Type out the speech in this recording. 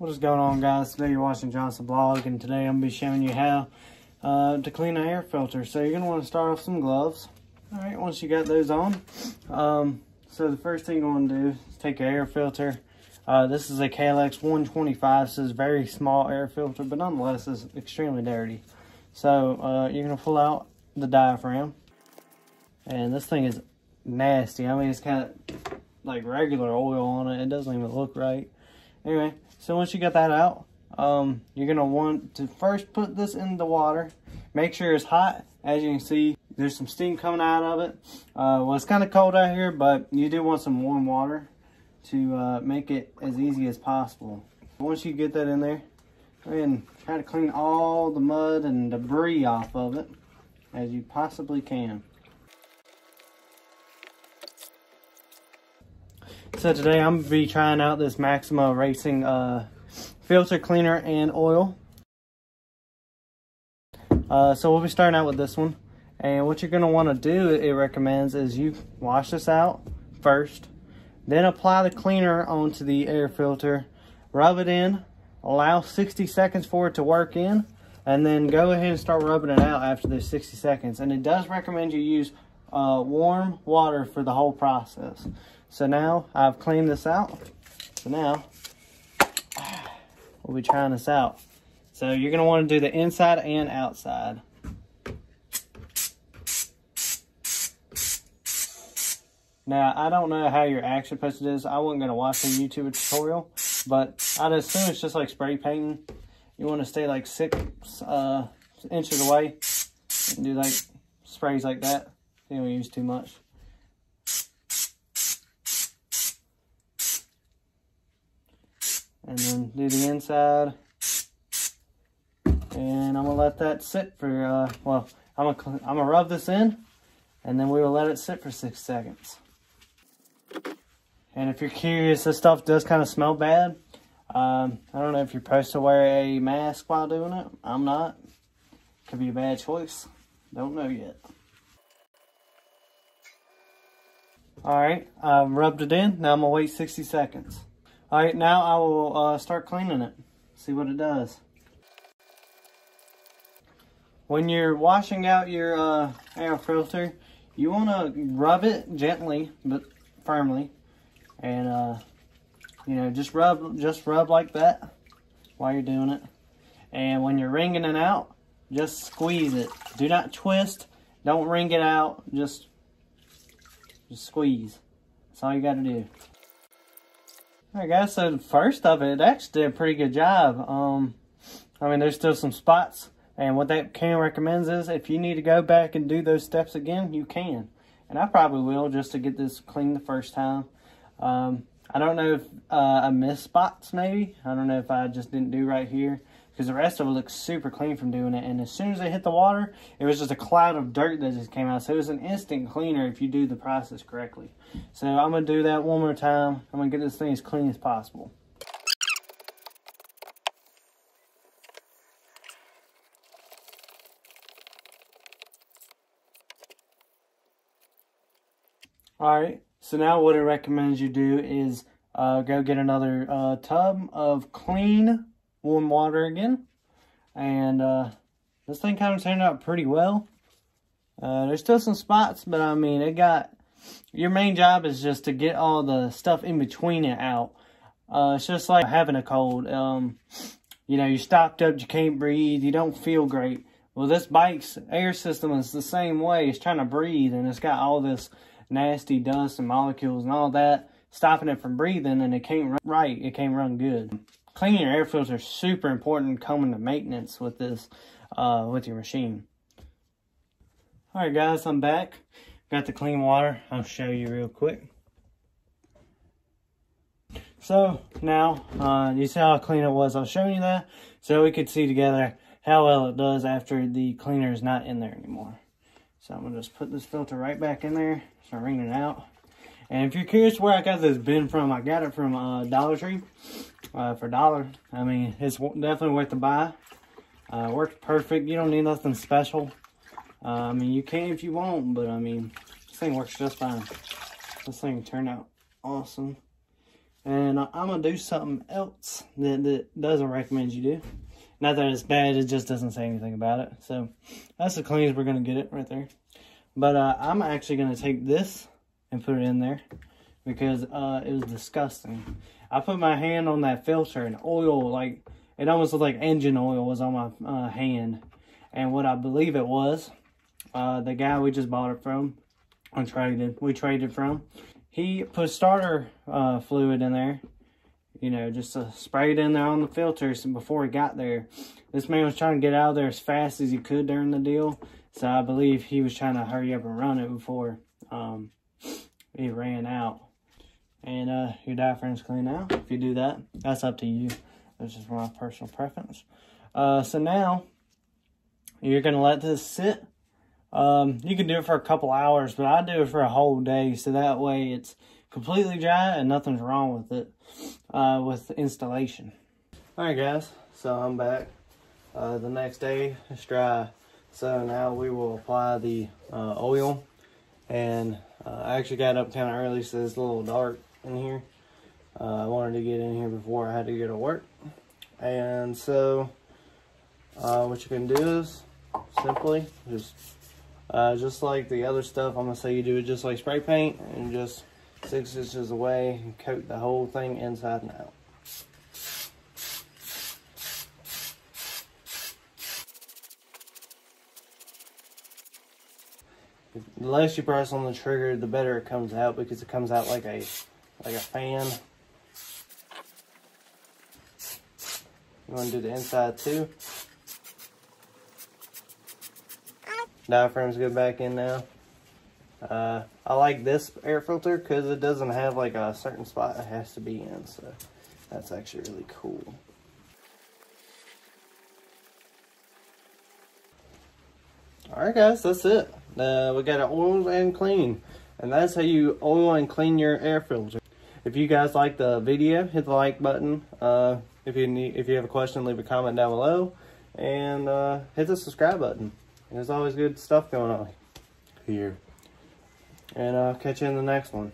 What is going on guys? Today you're watching Johnson Blog and today I'm going to be showing you how uh, to clean an air filter. So you're going to want to start off some gloves. Alright, once you got those on. Um, so the first thing you want to do is take your air filter. Uh, this is a KLX 125, so it's a very small air filter, but nonetheless it's extremely dirty. So uh, you're going to pull out the diaphragm. And this thing is nasty. I mean, it's kind of like regular oil on it. It doesn't even look right. Anyway, so once you get that out, um, you're going to want to first put this in the water. Make sure it's hot. As you can see, there's some steam coming out of it. Uh, well, it's kind of cold out here, but you do want some warm water to uh, make it as easy as possible. Once you get that in there, go ahead and try to clean all the mud and debris off of it as you possibly can. So today I'm going to be trying out this Maxima Racing uh, filter cleaner and oil. Uh, so we'll be starting out with this one. And what you're going to want to do, it recommends, is you wash this out first. Then apply the cleaner onto the air filter. Rub it in. Allow 60 seconds for it to work in. And then go ahead and start rubbing it out after those 60 seconds. And it does recommend you use uh, warm water for the whole process. So now I've cleaned this out. So now we'll be trying this out. So you're going to want to do the inside and outside. Now, I don't know how your action supposed this. I wasn't going to watch a YouTube tutorial, but I'd assume it's just like spray painting. You want to stay like six uh, inches away and do like sprays like that. Don't use too much. and then do the inside. And I'm gonna let that sit for, uh, well, I'm gonna, I'm gonna rub this in and then we will let it sit for six seconds. And if you're curious, this stuff does kind of smell bad. Um, I don't know if you're supposed to wear a mask while doing it. I'm not. Could be a bad choice. Don't know yet. Alright, I've rubbed it in. Now I'm to wait 60 seconds. All right, now I will uh, start cleaning it. See what it does. When you're washing out your uh, air filter, you want to rub it gently but firmly, and uh, you know just rub just rub like that while you're doing it. And when you're wringing it out, just squeeze it. Do not twist. Don't wring it out. Just just squeeze. That's all you got to do. Alright guys, so the first of it, it actually did a pretty good job. Um, I mean, there's still some spots. And what that can recommends is if you need to go back and do those steps again, you can. And I probably will just to get this clean the first time. Um, I don't know if uh, I missed spots maybe. I don't know if I just didn't do right here because the rest of it looks super clean from doing it. And as soon as I hit the water, it was just a cloud of dirt that just came out. So it was an instant cleaner if you do the process correctly. So I'm going to do that one more time. I'm going to get this thing as clean as possible. Alright, so now what it recommends you do is uh, go get another uh, tub of clean warm water again. And uh, this thing kind of turned out pretty well. Uh, there's still some spots, but I mean, it got... Your main job is just to get all the stuff in between it out. Uh, it's just like having a cold. Um, you know, you're stopped up, you can't breathe, you don't feel great. Well, this bike's air system is the same way. It's trying to breathe, and it's got all this nasty dust and molecules and all that stopping it from breathing, and it can't run right. It can't run good cleaning your air filters are super important coming to maintenance with this, uh, with your machine. All right, guys, I'm back. Got the clean water. I'll show you real quick. So now, uh, you see how clean it was. I was showing you that so we could see together how well it does after the cleaner is not in there anymore. So I'm to just put this filter right back in there, start wringing it out. And if you're curious where I got this bin from, I got it from uh, Dollar Tree uh, for a dollar. I mean, it's definitely worth the buy. Uh, works perfect. You don't need nothing special. Uh, I mean, you can if you want, but I mean, this thing works just fine. This thing turned out awesome. And I'm going to do something else that, that doesn't recommend you do. Not that it's bad, it just doesn't say anything about it. So that's the cleanest we're going to get it right there. But uh, I'm actually going to take this and put it in there because uh, it was disgusting. I put my hand on that filter and oil, like, it almost looked like engine oil was on my uh, hand. And what I believe it was, uh, the guy we just bought it from, traded, we traded from, he put starter uh, fluid in there, you know, just spray it in there on the filters before he got there. This man was trying to get out of there as fast as he could during the deal. So I believe he was trying to hurry up and run it before um, he ran out. And uh, your diaphragm's clean now. If you do that, that's up to you. That's just my personal preference. Uh, so now, you're going to let this sit. Um, you can do it for a couple hours, but I do it for a whole day. So that way it's completely dry and nothing's wrong with it uh, with installation. Alright guys, so I'm back. Uh, the next day it's dry. So now we will apply the uh, oil. And uh, I actually got up kind of early so it's a little dark in here. Uh, I wanted to get in here before I had to go to work. And so uh, what you can do is simply just uh, just like the other stuff, I'm to say you do it just like spray paint and just six inches away and coat the whole thing inside and out. The less you press on the trigger, the better it comes out because it comes out like a like a fan. You want to do the inside too. Diaphragm's go back in now. Uh, I like this air filter because it doesn't have like a certain spot it has to be in. So that's actually really cool. Alright guys, that's it. Uh, we got it oiled and clean. And that's how you oil and clean your air filter. If you guys like the video, hit the like button. Uh, if you need, if you have a question, leave a comment down below. And uh, hit the subscribe button. There's always good stuff going on here. And I'll catch you in the next one.